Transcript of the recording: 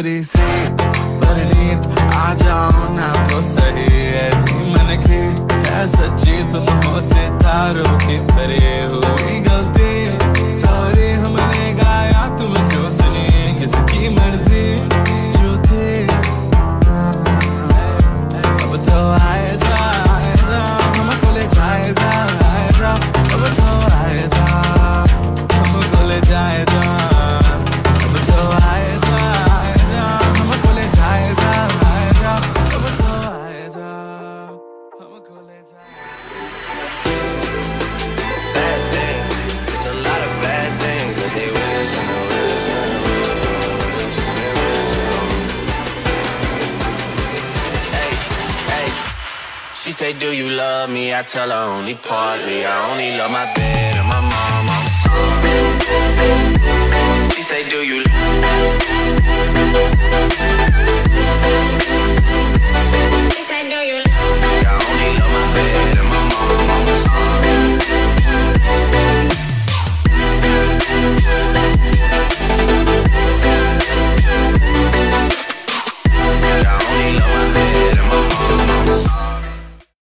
कमरे से बरनीत, आ जाओ ना तो सही ऐसी मन की। है सच्ची, तुम हो सितारों के परे हुई। She say, do you love me? I tell her only partly. I only love my bed and my mama. She say, do you She say, do you I only love my bed and my mom.